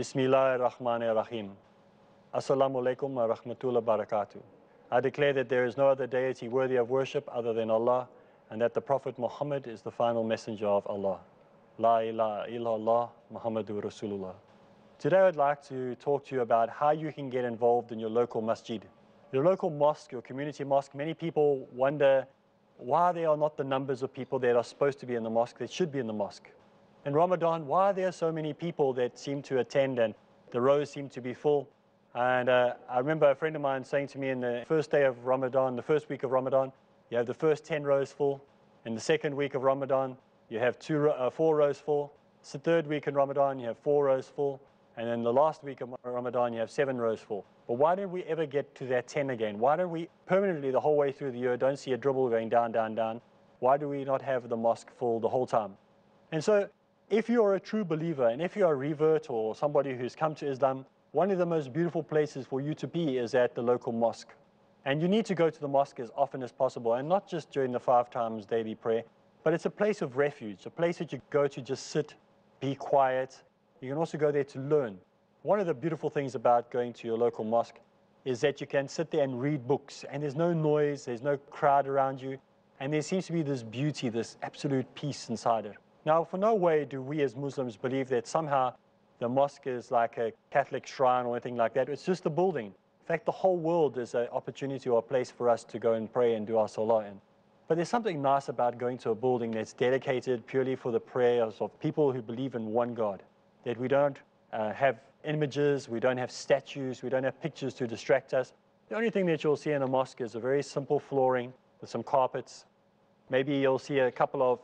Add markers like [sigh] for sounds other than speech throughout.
Bismillah ar-Rahman ar-Rahim. Assalamu alaikum wa rahmatullahi barakatuh. I declare that there is no other deity worthy of worship other than Allah and that the Prophet Muhammad is the final messenger of Allah. La ilaha illallah Muhammadur Rasulullah. Today I'd like to talk to you about how you can get involved in your local masjid. Your local mosque, your community mosque, many people wonder why there are not the numbers of people that are supposed to be in the mosque that should be in the mosque. In Ramadan, why are there so many people that seem to attend and the rows seem to be full? And uh, I remember a friend of mine saying to me in the first day of Ramadan, the first week of Ramadan, you have the first 10 rows full. In the second week of Ramadan, you have two, uh, four rows full. It's the third week in Ramadan, you have four rows full. And then the last week of Ramadan, you have seven rows full. But why don't we ever get to that 10 again? Why don't we permanently the whole way through the year don't see a dribble going down, down, down? Why do we not have the mosque full the whole time? And so if you're a true believer and if you're a revert or somebody who's come to Islam, one of the most beautiful places for you to be is at the local mosque. And you need to go to the mosque as often as possible and not just during the five times daily prayer, but it's a place of refuge, a place that you go to just sit, be quiet, you can also go there to learn. One of the beautiful things about going to your local mosque is that you can sit there and read books and there's no noise, there's no crowd around you, and there seems to be this beauty, this absolute peace inside it. Now, for no way do we as Muslims believe that somehow the mosque is like a Catholic shrine or anything like that. It's just a building. In fact, the whole world is an opportunity or a place for us to go and pray and do our salah in. But there's something nice about going to a building that's dedicated purely for the prayers of people who believe in one God that we don't uh, have images, we don't have statues, we don't have pictures to distract us. The only thing that you'll see in a mosque is a very simple flooring with some carpets. Maybe you'll see a couple of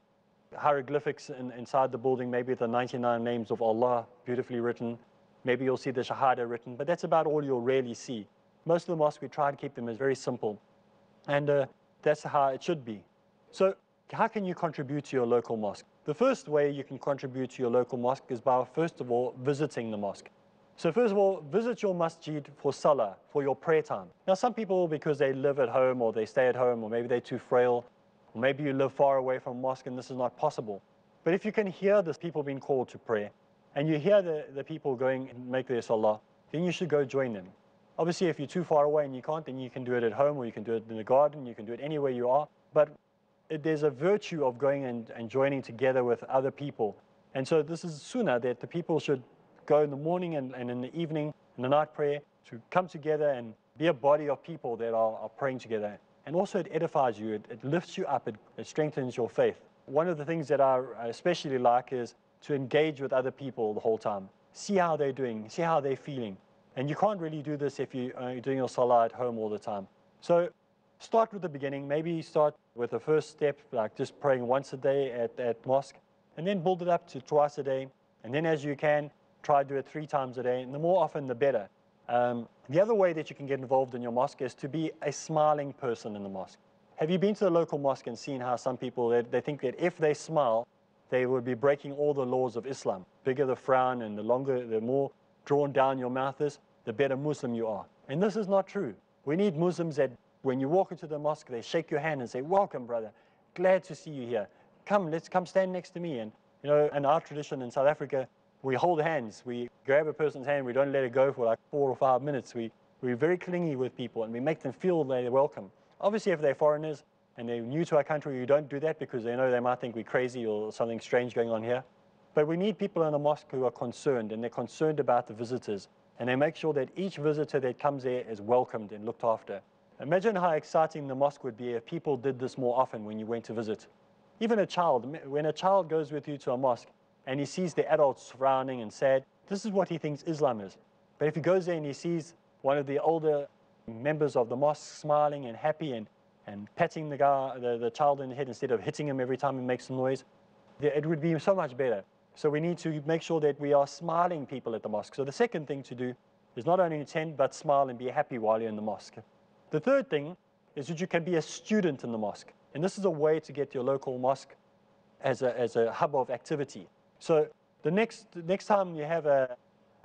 hieroglyphics in, inside the building, maybe the 99 names of Allah beautifully written. Maybe you'll see the Shahada written, but that's about all you'll really see. Most of the mosques, we try to keep them as very simple. And uh, that's how it should be. So how can you contribute to your local mosque? The first way you can contribute to your local mosque is by, first of all, visiting the mosque. So first of all, visit your masjid for salah, for your prayer time. Now some people, because they live at home or they stay at home or maybe they're too frail, maybe you live far away from mosque and this is not possible. But if you can hear the people being called to prayer, and you hear the, the people going and make their salah, then you should go join them. Obviously, if you're too far away and you can't, then you can do it at home or you can do it in the garden, you can do it anywhere you are. But there's a virtue of going and, and joining together with other people. And so this is sunnah that the people should go in the morning and, and in the evening, in the night prayer, to come together and be a body of people that are, are praying together. And also it edifies you, it, it lifts you up, it, it strengthens your faith. One of the things that I especially like is to engage with other people the whole time. See how they're doing, see how they're feeling. And you can't really do this if you uh, are doing your salah at home all the time. So start with the beginning. Maybe start with the first step, like just praying once a day at, at mosque, and then build it up to twice a day. And then as you can, try to do it three times a day. And the more often, the better. Um, the other way that you can get involved in your mosque is to be a smiling person in the mosque. Have you been to the local mosque and seen how some people, they, they think that if they smile, they would be breaking all the laws of Islam. Bigger the frown and the longer, the more drawn down your mouth is, the better Muslim you are. And this is not true. We need Muslims that when you walk into the mosque, they shake your hand and say, welcome, brother. Glad to see you here. Come, let's come stand next to me. And, you know, in our tradition in South Africa, we hold hands. We grab a person's hand. We don't let it go for like four or five minutes. We, we're very clingy with people and we make them feel they're welcome. Obviously, if they're foreigners and they're new to our country, you don't do that because they know they might think we're crazy or something strange going on here. But we need people in a mosque who are concerned and they're concerned about the visitors. And they make sure that each visitor that comes there is welcomed and looked after. Imagine how exciting the mosque would be if people did this more often when you went to visit. Even a child, when a child goes with you to a mosque and he sees the adults frowning and sad, this is what he thinks Islam is. But if he goes there and he sees one of the older members of the mosque smiling and happy and, and patting the, guy, the, the child in the head instead of hitting him every time he makes a noise, it would be so much better. So we need to make sure that we are smiling people at the mosque. So the second thing to do is not only attend, but smile and be happy while you're in the mosque. The third thing is that you can be a student in the mosque. And this is a way to get your local mosque as a, as a hub of activity. So the next, the next time you have a,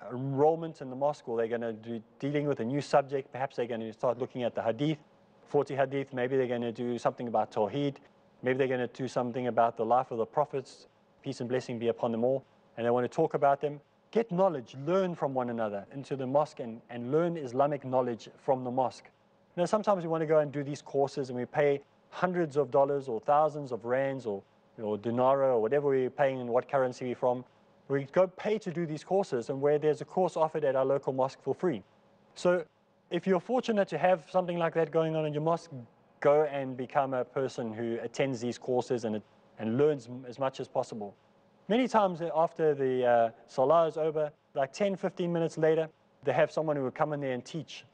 enrollment in the mosque or they're going to be dealing with a new subject, perhaps they're going to start looking at the hadith, 40 hadith, maybe they're going to do something about Tawheed, maybe they're going to do something about the life of the prophets, peace and blessing be upon them all, and they want to talk about them. get knowledge, learn from one another into the mosque and, and learn Islamic knowledge from the mosque. Know, sometimes we want to go and do these courses and we pay hundreds of dollars or thousands of rands or, or dinara or whatever we're paying in what currency we're from. We go pay to do these courses and where there's a course offered at our local mosque for free. So if you're fortunate to have something like that going on in your mosque, go and become a person who attends these courses and, and learns as much as possible. Many times after the uh, salah is over, like 10, 15 minutes later, they have someone who will come in there and teach.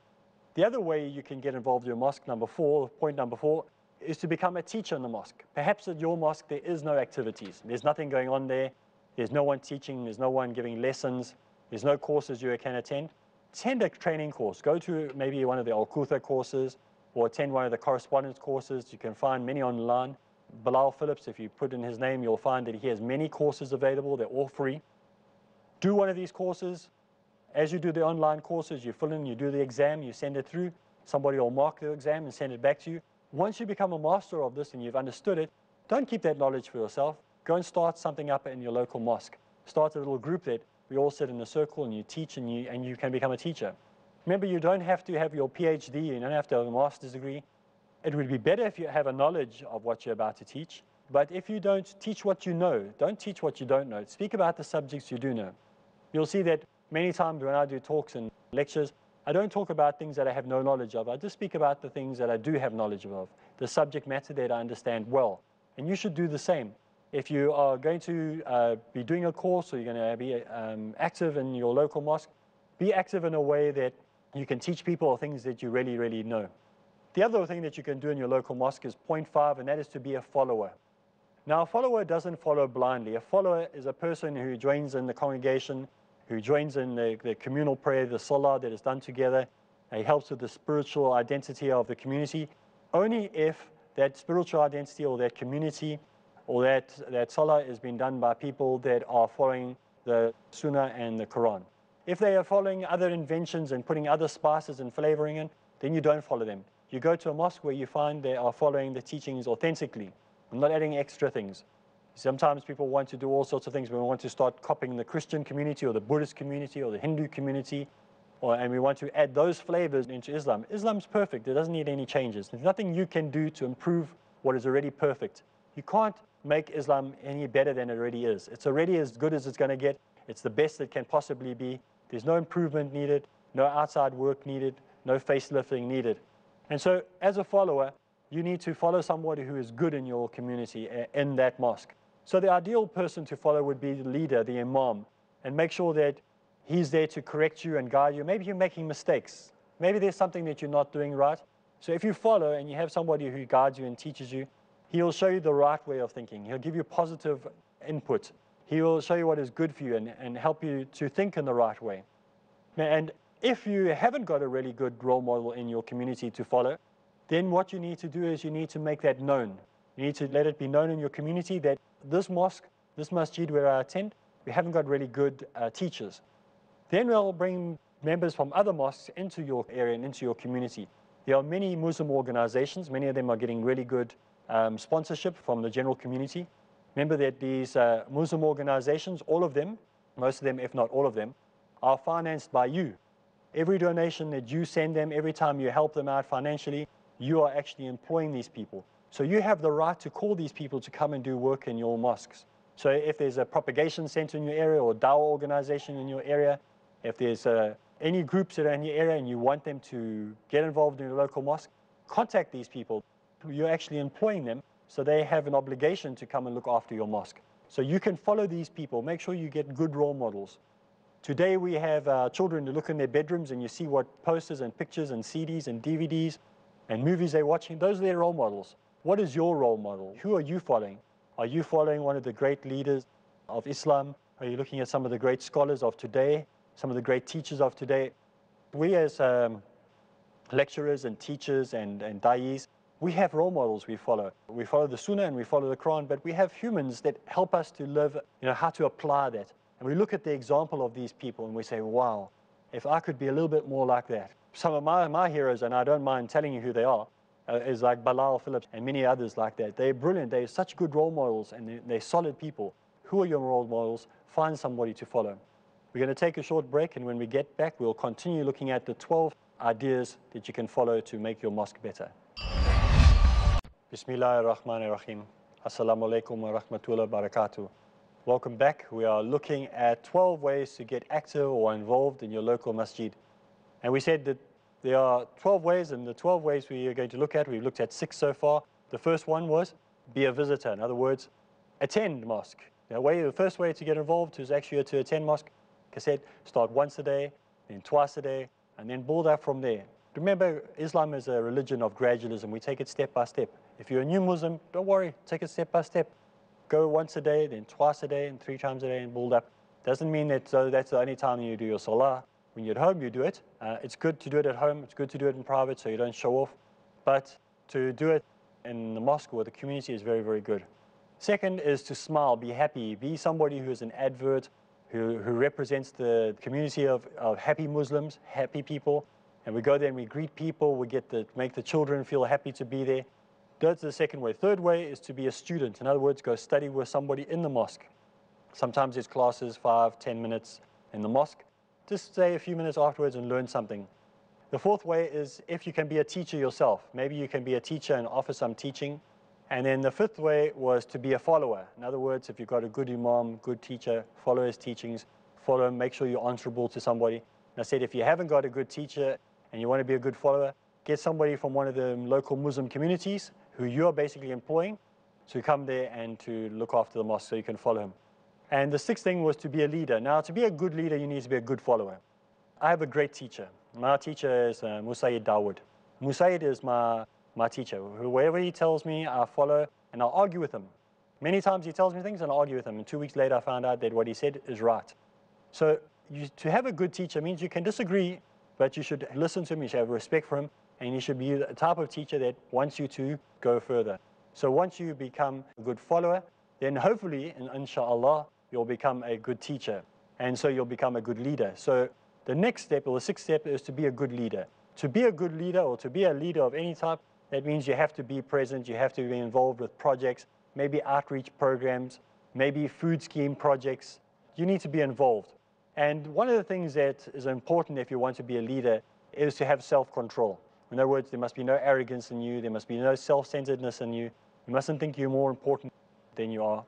The other way you can get involved in your mosque, number four, point number four, is to become a teacher in the mosque. Perhaps at your mosque there is no activities. There's nothing going on there. There's no one teaching. There's no one giving lessons. There's no courses you can attend. Attend a training course. Go to maybe one of the Al-Kauthar courses or attend one of the correspondence courses. You can find many online. Bilal Phillips, if you put in his name, you'll find that he has many courses available. They're all free. Do one of these courses. As you do the online courses, you fill in, you do the exam, you send it through. Somebody will mark the exam and send it back to you. Once you become a master of this and you've understood it, don't keep that knowledge for yourself. Go and start something up in your local mosque. Start a little group that we all sit in a circle and you teach and you, and you can become a teacher. Remember, you don't have to have your PhD, you don't have to have a master's degree. It would be better if you have a knowledge of what you're about to teach. But if you don't teach what you know, don't teach what you don't know. Speak about the subjects you do know. You'll see that many times when I do talks and lectures, I don't talk about things that I have no knowledge of. I just speak about the things that I do have knowledge of, the subject matter that I understand well. And you should do the same. If you are going to uh, be doing a course or you're going to be um, active in your local mosque, be active in a way that you can teach people things that you really, really know. The other thing that you can do in your local mosque is point five, and that is to be a follower. Now, a follower doesn't follow blindly. A follower is a person who joins in the congregation, who joins in the, the communal prayer, the salah that is done together. He helps with the spiritual identity of the community, only if that spiritual identity or that community or that, that salah is being done by people that are following the sunnah and the Quran. If they are following other inventions and putting other spices and flavoring in, then you don't follow them. You go to a mosque where you find they are following the teachings authentically and not adding extra things. Sometimes people want to do all sorts of things. We want to start copying the Christian community or the Buddhist community or the Hindu community, or, and we want to add those flavors into Islam. Islam's perfect. It doesn't need any changes. There's nothing you can do to improve what is already perfect. You can't make Islam any better than it already is. It's already as good as it's going to get. It's the best it can possibly be. There's no improvement needed, no outside work needed, no facelifting needed. And so as a follower, you need to follow somebody who is good in your community uh, in that mosque. So the ideal person to follow would be the leader, the imam, and make sure that he's there to correct you and guide you. Maybe you're making mistakes. Maybe there's something that you're not doing right. So if you follow and you have somebody who guides you and teaches you, he'll show you the right way of thinking. He'll give you positive input. He will show you what is good for you and, and help you to think in the right way. And if you haven't got a really good role model in your community to follow, then what you need to do is you need to make that known. You need to let it be known in your community that this mosque, this masjid where I attend, we haven't got really good uh, teachers. Then we'll bring members from other mosques into your area and into your community. There are many Muslim organizations, many of them are getting really good um, sponsorship from the general community. Remember that these uh, Muslim organizations, all of them, most of them, if not all of them, are financed by you. Every donation that you send them, every time you help them out financially, you are actually employing these people. So you have the right to call these people to come and do work in your mosques. So if there's a propagation center in your area or dawah organization in your area, if there's uh, any groups that are in your area and you want them to get involved in your local mosque, contact these people. You're actually employing them so they have an obligation to come and look after your mosque. So you can follow these people. Make sure you get good role models. Today we have uh, children who look in their bedrooms and you see what posters and pictures and CDs and DVDs and movies they're watching. Those are their role models. What is your role model? Who are you following? Are you following one of the great leaders of Islam? Are you looking at some of the great scholars of today? Some of the great teachers of today? We as um, lecturers and teachers and, and da'is, we have role models we follow. We follow the Sunnah and we follow the Quran, but we have humans that help us to live, you know, how to apply that. And we look at the example of these people and we say, wow, if I could be a little bit more like that. Some of my, my heroes, and I don't mind telling you who they are, uh, is like Bilal Phillips and many others like that. They're brilliant. They're such good role models and they're, they're solid people. Who are your role models? Find somebody to follow. We're going to take a short break, and when we get back, we'll continue looking at the 12 ideas that you can follow to make your mosque better. Bismillah ar-Rahman ar-Rahim. Assalamu alaikum wa barakatuh. Welcome back. We are looking at 12 ways to get active or involved in your local masjid. And we said that there are 12 ways, and the 12 ways we are going to look at, we've looked at six so far. The first one was be a visitor. In other words, attend mosque. The, way, the first way to get involved is actually to attend mosque. Like I said, start once a day, then twice a day, and then build up from there. Remember, Islam is a religion of gradualism. We take it step by step. If you're a new Muslim, don't worry, take it step by step. Go once a day, then twice a day, and three times a day, and build up. Doesn't mean that so that's the only time you do your salah. When you're at home, you do it. Uh, it's good to do it at home. It's good to do it in private so you don't show off. But to do it in the mosque or the community is very, very good. Second is to smile, be happy, be somebody who is an advert, who, who represents the community of, of happy Muslims, happy people. And we go there and we greet people, we get to make the children feel happy to be there. That's the second way. Third way is to be a student. In other words, go study with somebody in the mosque. Sometimes there's classes, five, ten minutes in the mosque. Just stay a few minutes afterwards and learn something. The fourth way is if you can be a teacher yourself. Maybe you can be a teacher and offer some teaching. And then the fifth way was to be a follower. In other words, if you've got a good imam, good teacher, follow his teachings, follow him, make sure you're answerable to somebody. And I said, if you haven't got a good teacher and you want to be a good follower, get somebody from one of the local Muslim communities who you're basically employing to come there and to look after the mosque so you can follow him. And the sixth thing was to be a leader. Now, to be a good leader, you need to be a good follower. I have a great teacher. My teacher is uh, Musaid Dawood. Musaid is my, my teacher. Wherever he tells me, I follow and I'll argue with him. Many times he tells me things and I'll argue with him. And two weeks later, I found out that what he said is right. So you, to have a good teacher means you can disagree, but you should listen to him, you should have respect for him, and you should be the type of teacher that wants you to go further. So once you become a good follower, then hopefully, inshallah, you'll become a good teacher. And so you'll become a good leader. So the next step, or the sixth step, is to be a good leader. To be a good leader, or to be a leader of any type, that means you have to be present, you have to be involved with projects, maybe outreach programs, maybe food scheme projects. You need to be involved. And one of the things that is important if you want to be a leader is to have self-control. In other words, there must be no arrogance in you, there must be no self-centeredness in you. You mustn't think you're more important than you are.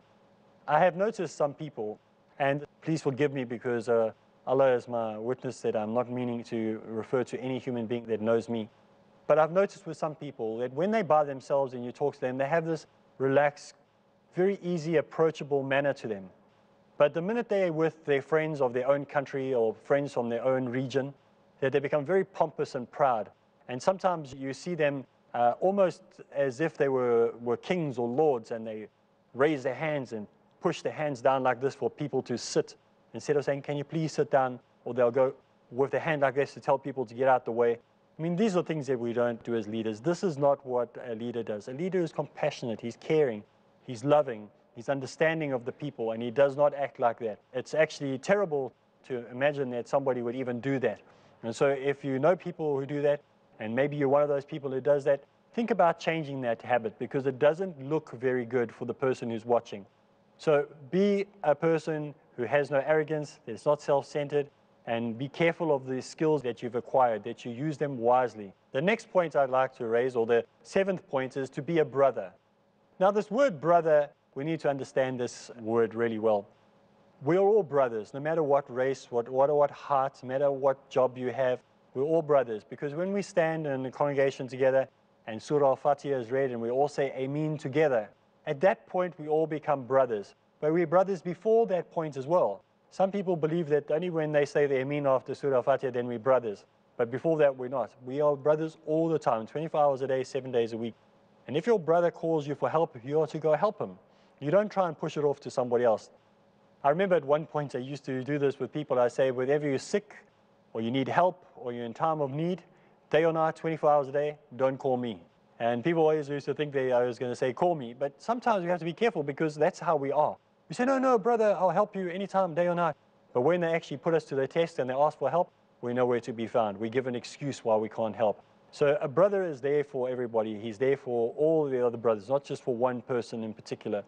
I have noticed some people, and please forgive me because uh, Allah is my witness that I'm not meaning to refer to any human being that knows me. But I've noticed with some people that when they by themselves and you talk to them, they have this relaxed, very easy, approachable manner to them. But the minute they're with their friends of their own country or friends from their own region, that they become very pompous and proud. And sometimes you see them uh, almost as if they were, were kings or lords and they raise their hands and push their hands down like this for people to sit instead of saying, can you please sit down? Or they'll go with their hand like this to tell people to get out the way. I mean, these are things that we don't do as leaders. This is not what a leader does. A leader is compassionate, he's caring, he's loving, he's understanding of the people, and he does not act like that. It's actually terrible to imagine that somebody would even do that. And so if you know people who do that, and maybe you're one of those people who does that, think about changing that habit because it doesn't look very good for the person who's watching. So be a person who has no arrogance, that's not self-centered, and be careful of the skills that you've acquired, that you use them wisely. The next point I'd like to raise, or the seventh point, is to be a brother. Now, this word brother, we need to understand this word really well. We are all brothers, no matter what race, what, what, what heart, no matter what job you have, we're all brothers because when we stand in the congregation together and Surah Al-Fatiha is read and we all say Amin together, at that point we all become brothers. But we're brothers before that point as well. Some people believe that only when they say the Ameen after Surah Al-Fatiha, then we're brothers. But before that, we're not. We are brothers all the time, 24 hours a day, seven days a week. And if your brother calls you for help, you are to go help him. You don't try and push it off to somebody else. I remember at one point I used to do this with people. I say, whenever you're sick, or you need help, or you're in time of need, day or night, 24 hours a day, don't call me. And people always used to think they, I was going to say, call me. But sometimes we have to be careful because that's how we are. We say, no, no, brother, I'll help you anytime, day or night. But when they actually put us to the test and they ask for help, we know where to be found. We give an excuse why we can't help. So a brother is there for everybody. He's there for all the other brothers, not just for one person in particular.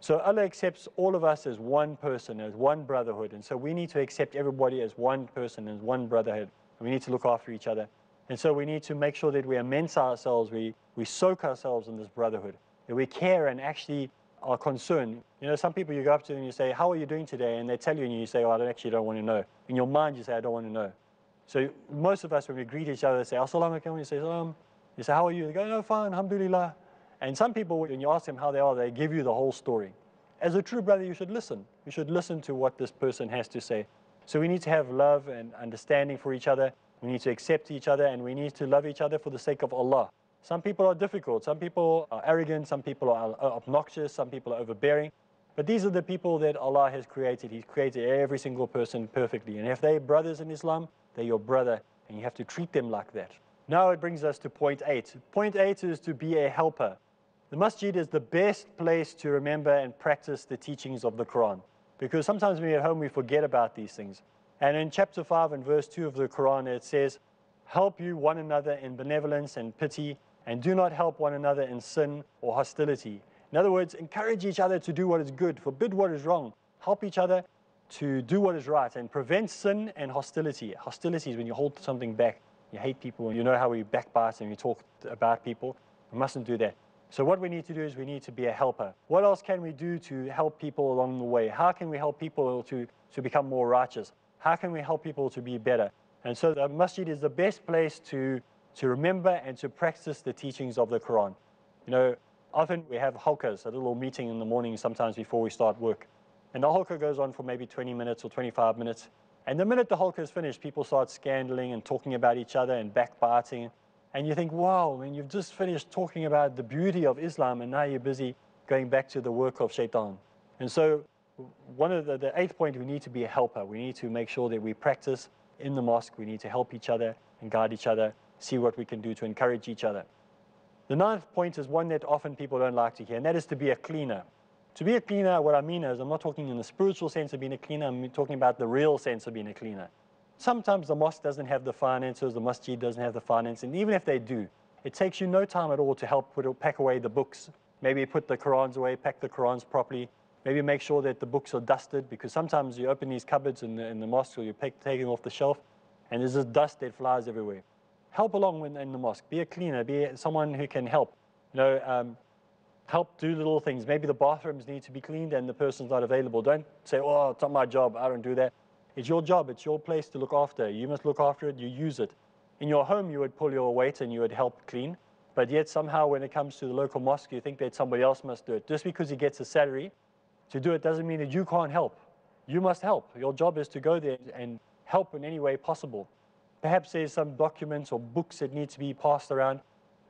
So Allah accepts all of us as one person, as one brotherhood. And so we need to accept everybody as one person, as one brotherhood. And we need to look after each other. And so we need to make sure that we immense ourselves, we, we soak ourselves in this brotherhood, that we care and actually are concerned. You know, some people you go up to and you say, how are you doing today? And they tell you and you say, oh, I don't actually don't want to know. In your mind you say, I don't want to know. So most of us, when we greet each other, say, Assalamu alaikum, you say, Salam. You say, how are you? They go, no, fine, alhamdulillah. And some people, when you ask them how they are, they give you the whole story. As a true brother, you should listen. You should listen to what this person has to say. So we need to have love and understanding for each other. We need to accept each other and we need to love each other for the sake of Allah. Some people are difficult, some people are arrogant, some people are obnoxious, some people are overbearing. But these are the people that Allah has created. He's created every single person perfectly. And if they're brothers in Islam, they're your brother, and you have to treat them like that. Now it brings us to point eight. Point eight is to be a helper. The masjid is the best place to remember and practice the teachings of the Quran. Because sometimes when we're at home, we forget about these things. And in chapter 5 and verse 2 of the Quran, it says, Help you one another in benevolence and pity, and do not help one another in sin or hostility. In other words, encourage each other to do what is good, forbid what is wrong, help each other to do what is right, and prevent sin and hostility. Hostility is when you hold something back, you hate people, and you know how we backbite and we talk about people. We mustn't do that. So what we need to do is we need to be a helper. What else can we do to help people along the way? How can we help people to, to become more righteous? How can we help people to be better? And so the masjid is the best place to, to remember and to practice the teachings of the Quran. You know, often we have halqas, a little meeting in the morning sometimes before we start work. And the halqa goes on for maybe 20 minutes or 25 minutes. And the minute the halqa is finished, people start scandaling and talking about each other and backbiting. And you think, wow, I mean, you've just finished talking about the beauty of Islam and now you're busy going back to the work of shaitan. And so one of the, the eighth point, we need to be a helper. We need to make sure that we practice in the mosque. We need to help each other and guide each other, see what we can do to encourage each other. The ninth point is one that often people don't like to hear, and that is to be a cleaner. To be a cleaner, what I mean is, I'm not talking in the spiritual sense of being a cleaner, I'm talking about the real sense of being a cleaner. Sometimes the mosque doesn't have the finances, the masjid doesn't have the finance, and even if they do, it takes you no time at all to help put, pack away the books, maybe put the Qurans away, pack the Qurans properly, maybe make sure that the books are dusted, because sometimes you open these cupboards in the, in the mosque or you're taking off the shelf, and there's this dust that flies everywhere. Help along when, in the mosque. Be a cleaner, be someone who can help. You know, um, help do little things. Maybe the bathrooms need to be cleaned and the person's not available. Don't say, oh, it's not my job, I don't do that. It's your job, it's your place to look after. You must look after it, you use it. In your home, you would pull your weight and you would help clean. But yet somehow when it comes to the local mosque, you think that somebody else must do it. Just because he gets a salary to do it doesn't mean that you can't help. You must help. Your job is to go there and help in any way possible. Perhaps there's some documents or books that need to be passed around.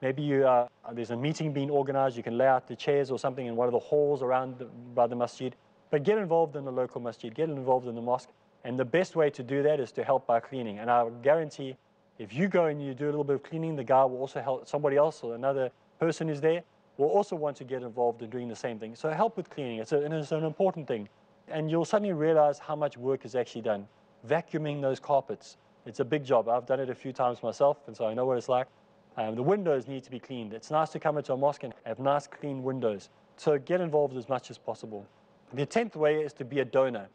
Maybe you, uh, there's a meeting being organized. You can lay out the chairs or something in one of the halls around the, by the masjid. But get involved in the local masjid. Get involved in the mosque. And the best way to do that is to help by cleaning. And I guarantee if you go and you do a little bit of cleaning, the guy will also help somebody else or another person is there will also want to get involved in doing the same thing. So help with cleaning. It's, a, it's an important thing. And you'll suddenly realize how much work is actually done. Vacuuming those carpets. It's a big job. I've done it a few times myself, and so I know what it's like. Um, the windows need to be cleaned. It's nice to come into a mosque and have nice, clean windows. So get involved as much as possible. The tenth way is to be a donor.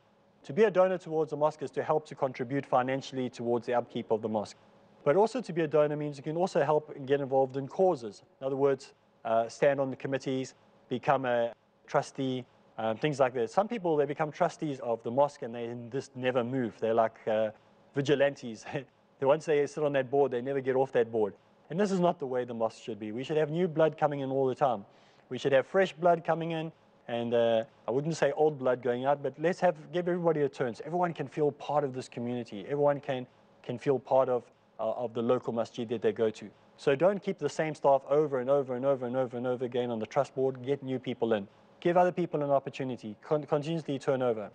To be a donor towards the mosque is to help to contribute financially towards the upkeep of the mosque. But also to be a donor means you can also help and get involved in causes. In other words, uh, stand on the committees, become a trustee, um, things like that. Some people, they become trustees of the mosque and they just never move. They're like uh, vigilantes. [laughs] They once they sit on that board, they never get off that board. And this is not the way the mosque should be. We should have new blood coming in all the time. We should have fresh blood coming in and uh, I wouldn't say old blood going out, but let's have give everybody a turn so everyone can feel part of this community. Everyone can can feel part of uh, of the local masjid that they go to. So don't keep the same staff over and over and over and over and over again on the trust board. Get new people in. Give other people an opportunity. Con continuously turn over.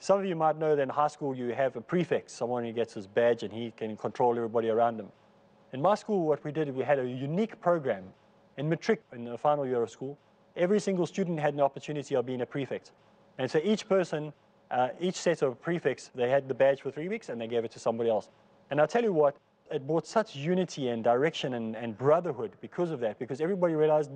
Some of you might know that in high school you have a prefect, someone who gets his badge and he can control everybody around him. In my school, what we did, we had a unique program. In matric, in the final year of school, every single student had an opportunity of being a prefect. And so each person, uh, each set of prefects, they had the badge for three weeks and they gave it to somebody else. And I'll tell you what, it brought such unity and direction and, and brotherhood because of that, because everybody realized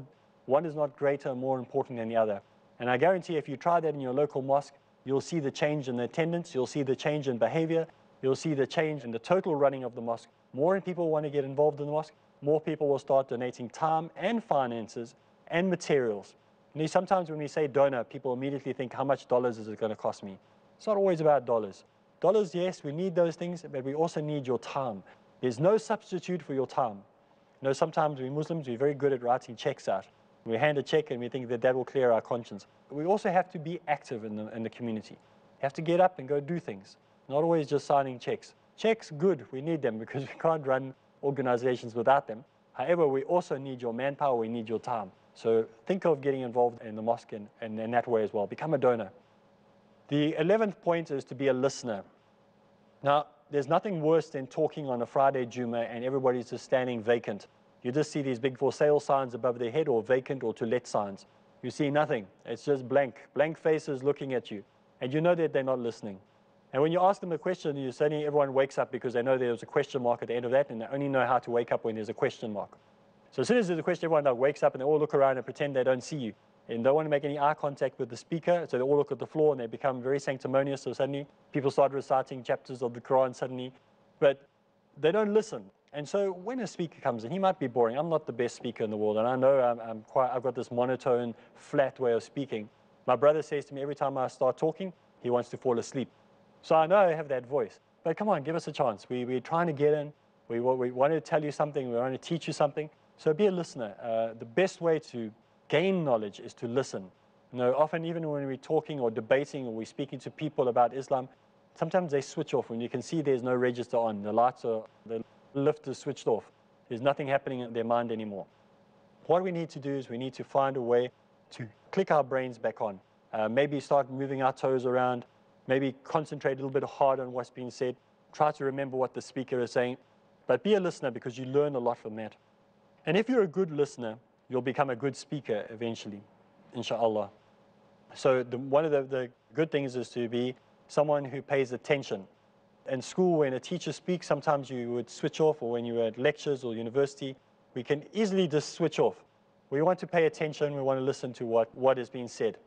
one is not greater and more important than the other. And I guarantee if you try that in your local mosque, you'll see the change in the attendance, you'll see the change in behavior, you'll see the change in the total running of the mosque. More people want to get involved in the mosque, more people will start donating time and finances and materials. You know, sometimes when we say donor, people immediately think, how much dollars is it going to cost me? It's not always about dollars. Dollars, yes, we need those things, but we also need your time. There's no substitute for your time. You know, sometimes we Muslims, we're very good at writing checks out. We hand a check and we think that that will clear our conscience. We also have to be active in the, in the community. You have to get up and go do things, not always just signing checks. Checks, good, we need them because [laughs] we can't run organizations without them. However, we also need your manpower, we need your time. So think of getting involved in the mosque in, in, in that way as well. Become a donor. The 11th point is to be a listener. Now, there's nothing worse than talking on a Friday Juma and everybody's just standing vacant. You just see these big for sale signs above their head or vacant or to let signs. You see nothing. It's just blank, blank faces looking at you. And you know that they're not listening. And when you ask them a question, you suddenly everyone wakes up because they know there's a question mark at the end of that and they only know how to wake up when there's a question mark. So as soon as there's a question, everyone wakes up and they all look around and pretend they don't see you and don't want to make any eye contact with the speaker, so they all look at the floor and they become very sanctimonious. So suddenly people start reciting chapters of the Quran suddenly, but they don't listen. And so when a speaker comes in, he might be boring. I'm not the best speaker in the world, and I know I'm, I'm quite, I've got this monotone, flat way of speaking. My brother says to me every time I start talking, he wants to fall asleep. So I know I have that voice. But come on, give us a chance. We, we're trying to get in. We, we want to tell you something. We want to teach you something. So be a listener. Uh, the best way to gain knowledge is to listen. You know, often even when we're talking or debating or we're speaking to people about Islam, sometimes they switch off when you can see there's no register on. The lights are, the lift is switched off. There's nothing happening in their mind anymore. What we need to do is we need to find a way to click our brains back on. Uh, maybe start moving our toes around, maybe concentrate a little bit hard on what's being said, try to remember what the speaker is saying, but be a listener because you learn a lot from that. And if you're a good listener, you'll become a good speaker eventually, inshallah. So the, one of the, the good things is to be someone who pays attention. In school, when a teacher speaks, sometimes you would switch off, or when you're at lectures or university, we can easily just switch off. We want to pay attention, we want to listen to what, what is being said.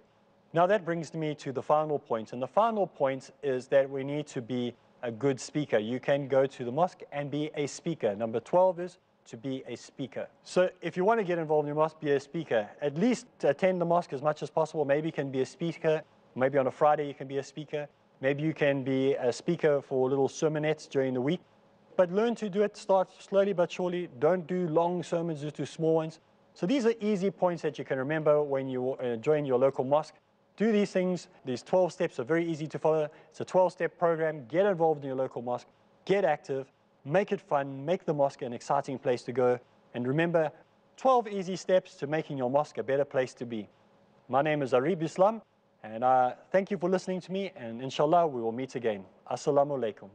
Now that brings me to the final point, and the final point is that we need to be a good speaker. You can go to the mosque and be a speaker. Number 12 is to be a speaker. So if you want to get involved, you must be a speaker. At least attend the mosque as much as possible. Maybe you can be a speaker. Maybe on a Friday you can be a speaker. Maybe you can be a speaker for little sermonettes during the week. But learn to do it. Start slowly but surely. Don't do long sermons, just do small ones. So these are easy points that you can remember when you uh, join your local mosque. Do these things. These 12 steps are very easy to follow. It's a 12-step program. Get involved in your local mosque. Get active make it fun, make the mosque an exciting place to go, and remember 12 easy steps to making your mosque a better place to be. My name is Areeb Islam, and uh, thank you for listening to me, and inshallah we will meet again. Assalamu alaikum.